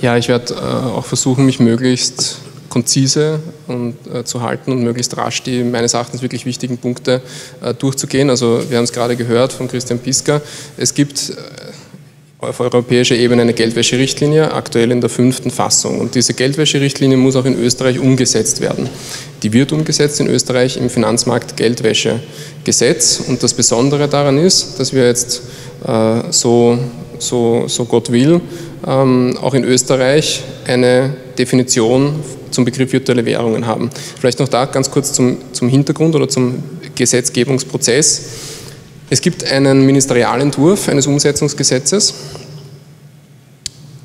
Ja, ich werde äh, auch versuchen, mich möglichst konzise und, äh, zu halten und möglichst rasch die meines Erachtens wirklich wichtigen Punkte äh, durchzugehen. Also wir haben es gerade gehört von Christian Piska. Es gibt äh, auf europäischer Ebene eine Geldwäscherichtlinie, aktuell in der fünften Fassung. Und diese Geldwäscherichtlinie muss auch in Österreich umgesetzt werden. Die wird umgesetzt in Österreich im Finanzmarkt-Geldwäschegesetz. Und das Besondere daran ist, dass wir jetzt äh, so, so, so Gott will, ähm, auch in Österreich eine Definition zum Begriff virtuelle Währungen haben. Vielleicht noch da ganz kurz zum, zum Hintergrund oder zum Gesetzgebungsprozess. Es gibt einen Ministerialentwurf eines Umsetzungsgesetzes.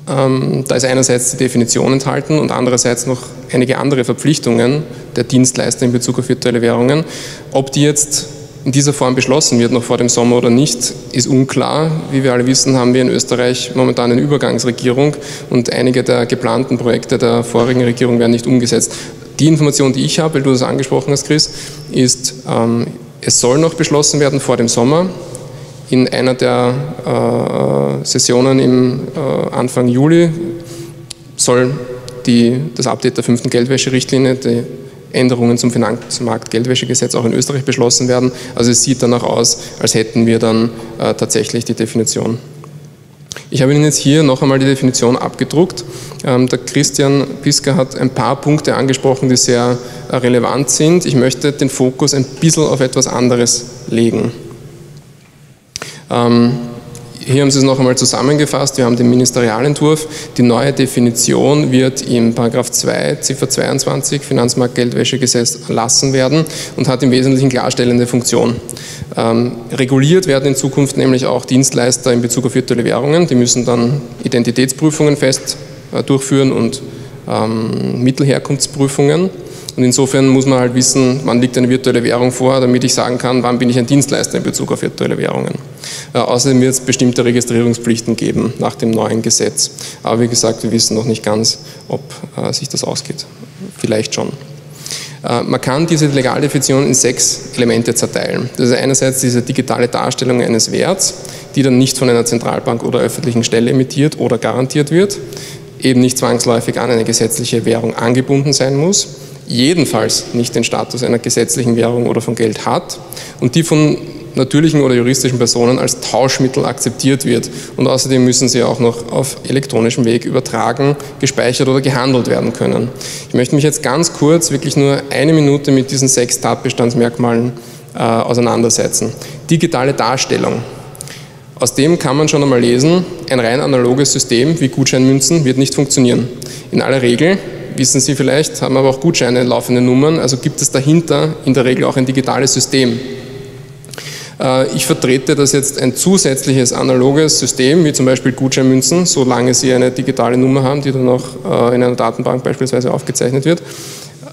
Ähm, da ist einerseits die Definition enthalten und andererseits noch einige andere Verpflichtungen der Dienstleister in Bezug auf virtuelle Währungen. Ob die jetzt in dieser Form beschlossen wird, noch vor dem Sommer oder nicht, ist unklar. Wie wir alle wissen, haben wir in Österreich momentan eine Übergangsregierung und einige der geplanten Projekte der vorigen Regierung werden nicht umgesetzt. Die Information, die ich habe, weil du das angesprochen hast, Chris, ist, ähm, es soll noch beschlossen werden vor dem Sommer. In einer der äh, Sessionen im äh, Anfang Juli soll die, das Update der fünften Geldwäscherichtlinie, die Änderungen zum Finanzmarkt-Geldwäschegesetz auch in Österreich beschlossen werden. Also es sieht danach aus, als hätten wir dann äh, tatsächlich die Definition. Ich habe Ihnen jetzt hier noch einmal die Definition abgedruckt. Ähm, der Christian Pisker hat ein paar Punkte angesprochen, die sehr äh, relevant sind. Ich möchte den Fokus ein bisschen auf etwas anderes legen. Ähm, hier haben Sie es noch einmal zusammengefasst. Wir haben den Ministerialentwurf. Die neue Definition wird im Paragraph 2, Ziffer 22 Finanzmarktgeldwäschegesetz erlassen werden und hat im Wesentlichen klarstellende Funktion. Ähm, reguliert werden in Zukunft nämlich auch Dienstleister in Bezug auf virtuelle Währungen. Die müssen dann Identitätsprüfungen fest äh, durchführen und ähm, Mittelherkunftsprüfungen. Und insofern muss man halt wissen, wann liegt eine virtuelle Währung vor, damit ich sagen kann, wann bin ich ein Dienstleister in Bezug auf virtuelle Währungen. Äh, außerdem wird es bestimmte Registrierungspflichten geben nach dem neuen Gesetz. Aber wie gesagt, wir wissen noch nicht ganz, ob äh, sich das ausgeht. Vielleicht schon. Äh, man kann diese Legaldefinition in sechs Elemente zerteilen. Das ist einerseits diese digitale Darstellung eines Werts, die dann nicht von einer Zentralbank oder öffentlichen Stelle emittiert oder garantiert wird, eben nicht zwangsläufig an eine gesetzliche Währung angebunden sein muss jedenfalls nicht den Status einer gesetzlichen Währung oder von Geld hat und die von natürlichen oder juristischen Personen als Tauschmittel akzeptiert wird. Und außerdem müssen sie auch noch auf elektronischem Weg übertragen, gespeichert oder gehandelt werden können. Ich möchte mich jetzt ganz kurz, wirklich nur eine Minute mit diesen sechs Tatbestandsmerkmalen äh, auseinandersetzen. Digitale Darstellung. Aus dem kann man schon einmal lesen, ein rein analoges System wie Gutscheinmünzen wird nicht funktionieren. In aller Regel wissen Sie vielleicht, haben aber auch Gutscheine laufende Nummern, also gibt es dahinter in der Regel auch ein digitales System. Äh, ich vertrete das jetzt ein zusätzliches analoges System, wie zum Beispiel Gutscheinmünzen, solange Sie eine digitale Nummer haben, die dann auch äh, in einer Datenbank beispielsweise aufgezeichnet wird,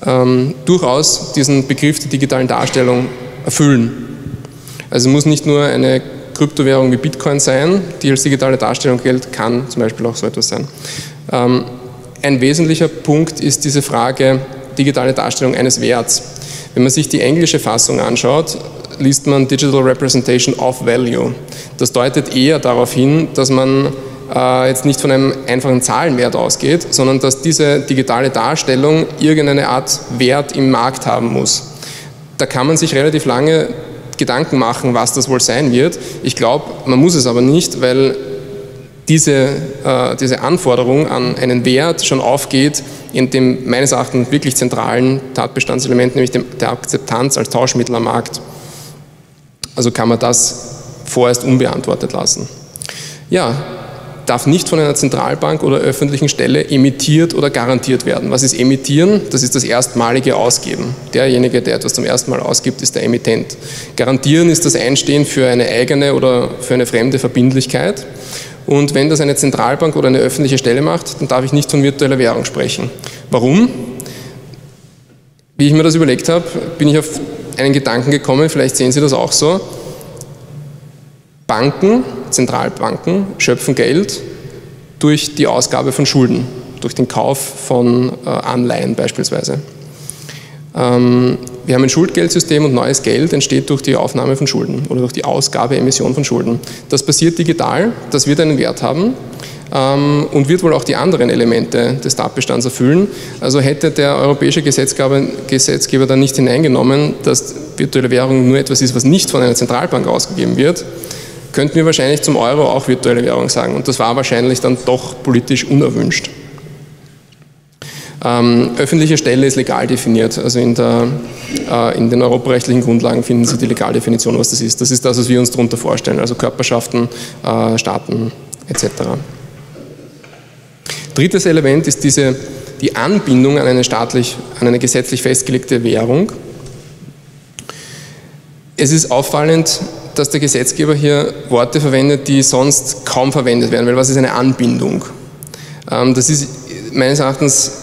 ähm, durchaus diesen Begriff der digitalen Darstellung erfüllen. Also muss nicht nur eine Kryptowährung wie Bitcoin sein, die als digitale Darstellung gilt, kann zum Beispiel auch so etwas sein. Ähm, ein wesentlicher Punkt ist diese Frage digitale Darstellung eines Werts. Wenn man sich die englische Fassung anschaut, liest man Digital Representation of Value. Das deutet eher darauf hin, dass man äh, jetzt nicht von einem einfachen Zahlenwert ausgeht, sondern dass diese digitale Darstellung irgendeine Art Wert im Markt haben muss. Da kann man sich relativ lange Gedanken machen, was das wohl sein wird. Ich glaube, man muss es aber nicht, weil diese, äh, diese Anforderung an einen Wert schon aufgeht in dem meines Erachtens wirklich zentralen Tatbestandselement, nämlich dem, der Akzeptanz als Tauschmittel am Markt. Also kann man das vorerst unbeantwortet lassen. Ja, darf nicht von einer Zentralbank oder öffentlichen Stelle emittiert oder garantiert werden. Was ist emittieren? Das ist das erstmalige Ausgeben. Derjenige, der etwas zum ersten Mal ausgibt, ist der Emittent. Garantieren ist das Einstehen für eine eigene oder für eine fremde Verbindlichkeit. Und wenn das eine Zentralbank oder eine öffentliche Stelle macht, dann darf ich nicht von virtueller Währung sprechen. Warum? Wie ich mir das überlegt habe, bin ich auf einen Gedanken gekommen, vielleicht sehen Sie das auch so. Banken, Zentralbanken, schöpfen Geld durch die Ausgabe von Schulden, durch den Kauf von äh, Anleihen beispielsweise. Wir haben ein Schuldgeldsystem und neues Geld entsteht durch die Aufnahme von Schulden oder durch die Ausgabe, Emission von Schulden. Das passiert digital, das wird einen Wert haben ähm, und wird wohl auch die anderen Elemente des Tatbestands erfüllen. Also hätte der europäische Gesetzgeber, Gesetzgeber dann nicht hineingenommen, dass virtuelle Währung nur etwas ist, was nicht von einer Zentralbank ausgegeben wird, könnten wir wahrscheinlich zum Euro auch virtuelle Währung sagen. Und das war wahrscheinlich dann doch politisch unerwünscht. Ähm, öffentliche Stelle ist legal definiert, also in, der, äh, in, den europarechtlichen Grundlagen finden Sie die Legaldefinition, was das ist. Das ist das, was wir uns darunter vorstellen, also Körperschaften, äh, Staaten etc. Drittes Element ist diese, die Anbindung an eine, staatlich, an eine gesetzlich festgelegte Währung. Es ist auffallend, dass der Gesetzgeber hier Worte verwendet, die sonst kaum verwendet werden, weil was ist eine Anbindung? Ähm, das ist meines Erachtens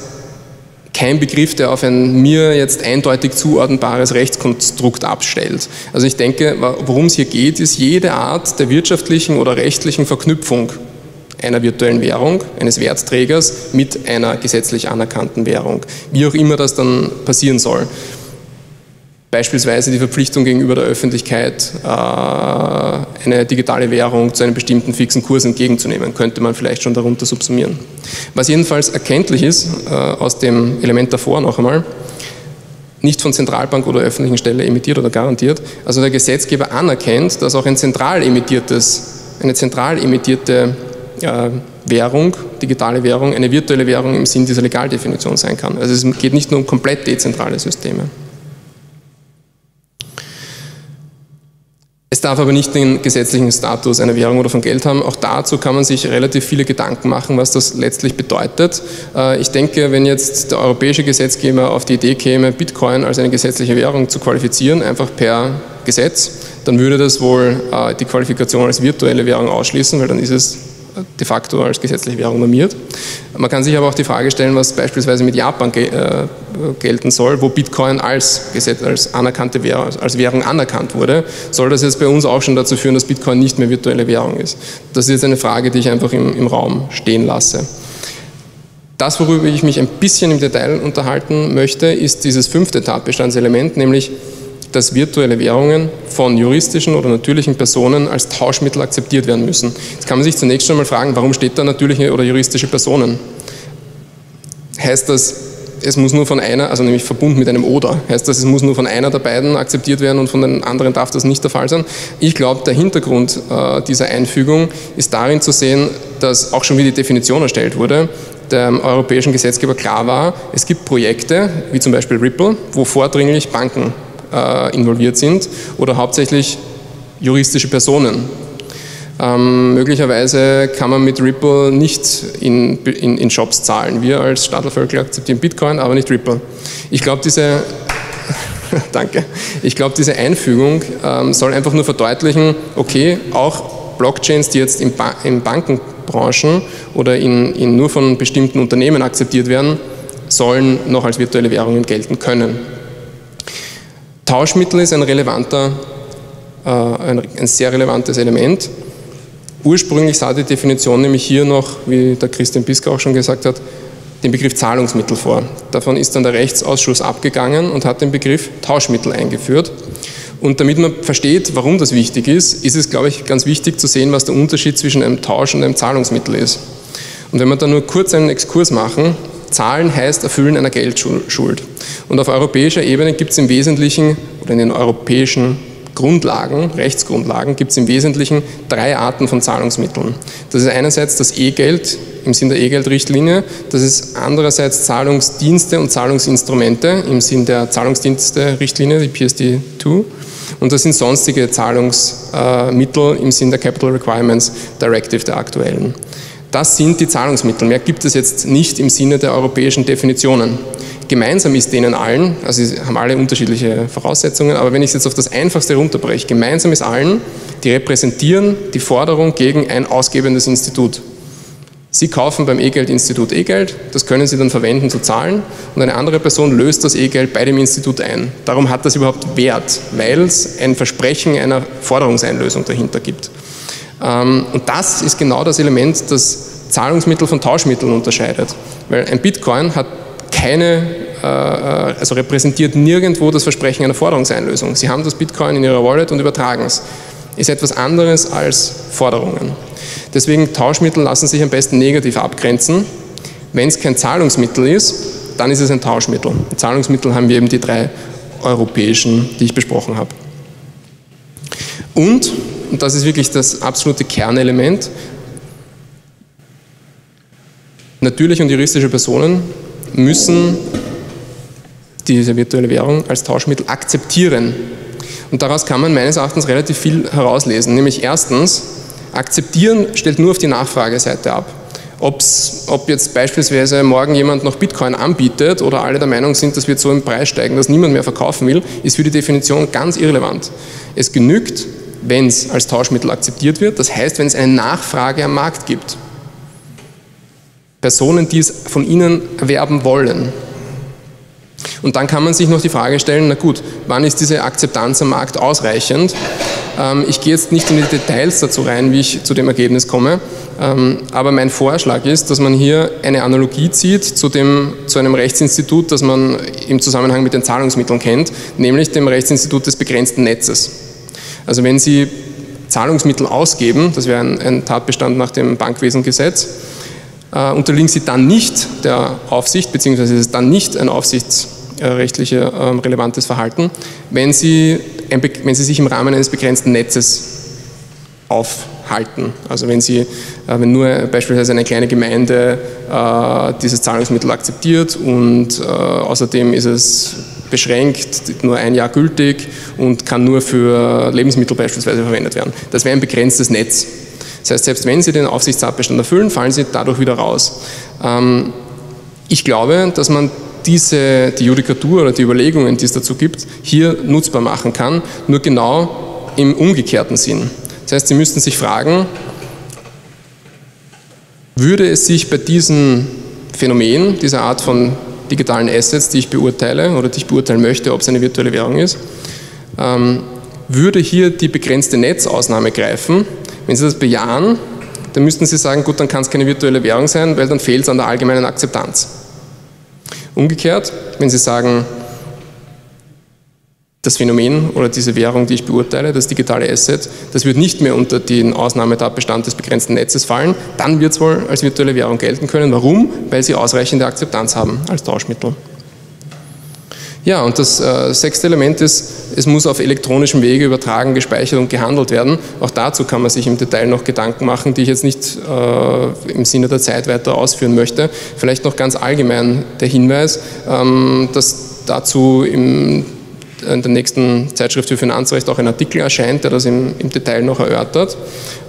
kein Begriff, der auf ein mir jetzt eindeutig zuordnenbares Rechtskonstrukt abstellt. Also ich denke, worum es hier geht, ist jede Art der wirtschaftlichen oder rechtlichen Verknüpfung einer virtuellen Währung, eines Wertträgers mit einer gesetzlich anerkannten Währung, wie auch immer das dann passieren soll. Beispielsweise die Verpflichtung gegenüber der Öffentlichkeit, äh, eine digitale Währung zu einem bestimmten fixen Kurs entgegenzunehmen, könnte man vielleicht schon darunter subsumieren. Was jedenfalls erkenntlich ist, äh, aus dem Element davor noch einmal, nicht von Zentralbank oder öffentlichen Stelle emittiert oder garantiert, also der Gesetzgeber anerkennt, dass auch ein zentral emittiertes, eine zentral emittierte äh, Währung, digitale Währung, eine virtuelle Währung im Sinn dieser Legaldefinition sein kann. Also es geht nicht nur um komplett dezentrale Systeme. Es darf aber nicht den gesetzlichen Status einer Währung oder von Geld haben. Auch dazu kann man sich relativ viele Gedanken machen, was das letztlich bedeutet. Äh, ich denke, wenn jetzt der europäische Gesetzgeber auf die Idee käme, Bitcoin als eine gesetzliche Währung zu qualifizieren, einfach per Gesetz, dann würde das wohl äh, die Qualifikation als virtuelle Währung ausschließen, weil dann ist es de facto als gesetzliche Währung normiert. Man kann sich aber auch die Frage stellen, was beispielsweise mit Japan ge äh, gelten soll, wo Bitcoin als, Gesetz, als anerkannte Währung, als Währung anerkannt wurde. Soll das jetzt bei uns auch schon dazu führen, dass Bitcoin nicht mehr virtuelle Währung ist? Das ist jetzt eine Frage, die ich einfach im, im Raum stehen lasse. Das, worüber ich mich ein bisschen im Detail unterhalten möchte, ist dieses fünfte Tatbestandselement, nämlich dass virtuelle Währungen von juristischen oder natürlichen Personen als Tauschmittel akzeptiert werden müssen. Jetzt kann man sich zunächst schon mal fragen, warum steht da natürliche oder juristische Personen? Heißt das, es muss nur von einer, also nämlich verbunden mit einem Oder, heißt das, es muss nur von einer der beiden akzeptiert werden und von den anderen darf das nicht der Fall sein? Ich glaube, der Hintergrund äh, dieser Einfügung ist darin zu sehen, dass auch schon wie die Definition erstellt wurde, dem europäischen Gesetzgeber klar war, es gibt Projekte, wie zum Beispiel Ripple, wo vordringlich Banken äh, involviert sind oder hauptsächlich juristische Personen. Ähm, möglicherweise kann man mit Ripple nicht in, in, in Shops zahlen. Wir als Stadlervölker akzeptieren Bitcoin, aber nicht Ripple. Ich glaube, diese, danke. Ich glaube, diese Einfügung ähm, soll einfach nur verdeutlichen, okay, auch Blockchains, die jetzt in, ba in Bankenbranchen oder in, in nur von bestimmten Unternehmen akzeptiert werden, sollen noch als virtuelle Währungen gelten können. Tauschmittel ist ein relevanter, äh, ein, ein sehr relevantes Element. Ursprünglich sah die Definition nämlich hier noch, wie der Christian Bisker auch schon gesagt hat, den Begriff Zahlungsmittel vor. Davon ist dann der Rechtsausschuss abgegangen und hat den Begriff Tauschmittel eingeführt. Und damit man versteht, warum das wichtig ist, ist es, glaube ich, ganz wichtig zu sehen, was der Unterschied zwischen einem Tausch und einem Zahlungsmittel ist. Und wenn wir da nur kurz einen Exkurs machen, Zahlen heißt Erfüllen einer Geldschuld. Und auf europäischer Ebene gibt es im Wesentlichen, oder in den europäischen Grundlagen, Rechtsgrundlagen, gibt es im Wesentlichen drei Arten von Zahlungsmitteln. Das ist einerseits das E-Geld im Sinn der E-Geld-Richtlinie, das ist andererseits Zahlungsdienste und Zahlungsinstrumente im Sinn der Zahlungsdienste-Richtlinie, die PSD2, und das sind sonstige Zahlungsmittel im Sinn der Capital Requirements Directive der aktuellen. Das sind die Zahlungsmittel. Mehr gibt es jetzt nicht im Sinne der europäischen Definitionen. Gemeinsam ist denen allen, also sie haben alle unterschiedliche Voraussetzungen, aber wenn ich es jetzt auf das Einfachste runterbreche, gemeinsam ist allen, die repräsentieren die Forderung gegen ein ausgebendes Institut. Sie kaufen beim E-Geld-Institut E-Geld, das können Sie dann verwenden zu zahlen und eine andere Person löst das E-Geld bei dem Institut ein. Darum hat das überhaupt Wert, weil es ein Versprechen einer Forderungseinlösung dahinter gibt. Ähm, und das ist genau das Element, das Zahlungsmittel von Tauschmitteln unterscheidet. Weil ein Bitcoin hat keine, äh, äh, also repräsentiert nirgendwo das Versprechen einer Forderungseinlösung. Sie haben das Bitcoin in Ihrer Wallet und übertragen es. Ist etwas anderes als Forderungen. Deswegen Tauschmittel lassen sich am besten negativ abgrenzen. Wenn es kein Zahlungsmittel ist, dann ist es ein Tauschmittel. Zahlungsmittel haben wir eben die drei europäischen, die ich besprochen habe. Und, und das ist wirklich das absolute Kernelement, natürliche und juristische Personen müssen diese virtuelle Währung als Tauschmittel akzeptieren. Und daraus kann man meines Erachtens relativ viel herauslesen. Nämlich erstens, Akzeptieren stellt nur auf die Nachfrageseite ab. Ob's, ob jetzt beispielsweise morgen jemand noch Bitcoin anbietet oder alle der Meinung sind, das wird so im Preis steigen, dass niemand mehr verkaufen will, ist für die Definition ganz irrelevant. Es genügt, wenn es als Tauschmittel akzeptiert wird, das heißt, wenn es eine Nachfrage am Markt gibt. Personen, die es von Ihnen erwerben wollen. Und dann kann man sich noch die Frage stellen, na gut, wann ist diese Akzeptanz am Markt ausreichend? Ähm, ich gehe jetzt nicht in die Details dazu rein, wie ich zu dem Ergebnis komme, ähm, aber mein Vorschlag ist, dass man hier eine Analogie zieht zu, dem, zu einem Rechtsinstitut, das man im Zusammenhang mit den Zahlungsmitteln kennt, nämlich dem Rechtsinstitut des begrenzten Netzes. Also wenn Sie Zahlungsmittel ausgeben, das wäre ein, ein Tatbestand nach dem Bankwesengesetz, äh, unterliegen Sie dann nicht der Aufsicht, beziehungsweise ist es dann nicht ein aufsichtsrechtlich äh, relevantes Verhalten, wenn Sie wenn Sie sich im Rahmen eines begrenzten Netzes aufhalten. Also wenn Sie, äh, wenn nur beispielsweise eine kleine Gemeinde äh, dieses Zahlungsmittel akzeptiert und äh, außerdem ist es beschränkt, nur ein Jahr gültig und kann nur für Lebensmittel beispielsweise verwendet werden. Das wäre ein begrenztes Netz. Das heißt, selbst wenn Sie den Aufsichtstatbestand erfüllen, fallen Sie dadurch wieder raus. Ähm, ich glaube, dass man diese, die Judikatur oder die Überlegungen, die es dazu gibt, hier nutzbar machen kann, nur genau im umgekehrten Sinn. Das heißt, Sie müssten sich fragen, würde es sich bei diesem Phänomen, dieser Art von digitalen Assets, die ich beurteile oder die ich beurteilen möchte, ob es eine virtuelle Währung ist, ähm, würde hier die begrenzte Netzausnahme greifen. Wenn Sie das bejahen, dann müssten Sie sagen, gut, dann kann es keine virtuelle Währung sein, weil dann fehlt es an der allgemeinen Akzeptanz. Umgekehrt, wenn Sie sagen, das Phänomen oder diese Währung, die ich beurteile, das digitale Asset, das wird nicht mehr unter den Ausnahmetatbestand des begrenzten Netzes fallen, dann wird es wohl als virtuelle Währung gelten können. Warum? Weil sie ausreichende Akzeptanz haben als Tauschmittel. Ja, und das äh, sechste Element ist, es muss auf elektronischem Wege übertragen, gespeichert und gehandelt werden. Auch dazu kann man sich im Detail noch Gedanken machen, die ich jetzt nicht äh, im Sinne der Zeit weiter ausführen möchte. Vielleicht noch ganz allgemein der Hinweis, ähm, dass dazu im, in der nächsten Zeitschrift für Finanzrecht auch ein Artikel erscheint, der das im, im Detail noch erörtert.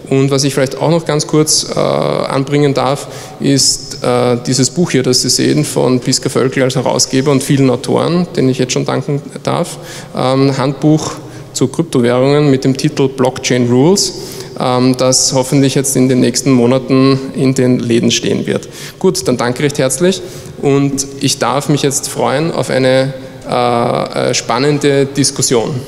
Und was ich vielleicht auch noch ganz kurz äh, anbringen darf, ist äh, dieses Buch hier, das Sie sehen, von Piska Völkel als Herausgeber und vielen Autoren, denen ich jetzt schon danken darf. Ähm, Handbuch zu Kryptowährungen mit dem Titel Blockchain Rules, ähm, das hoffentlich jetzt in den nächsten Monaten in den Läden stehen wird. Gut, dann danke recht herzlich und ich darf mich jetzt freuen auf eine äh spannende Diskussion.